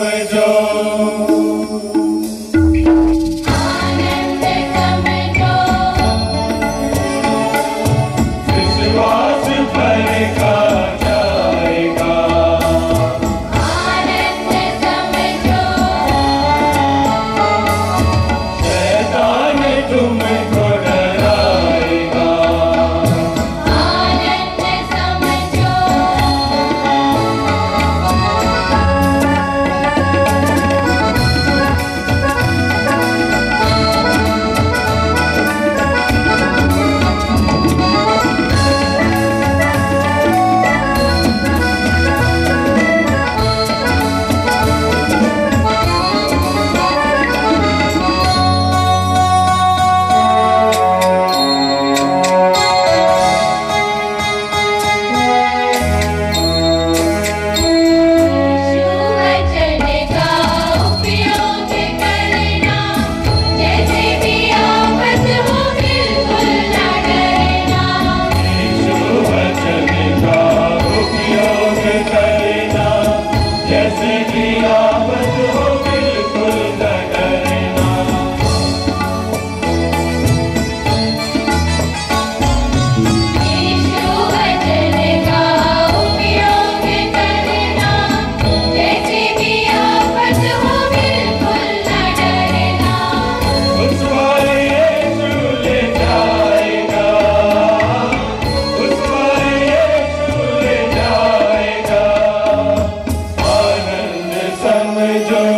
जो joy.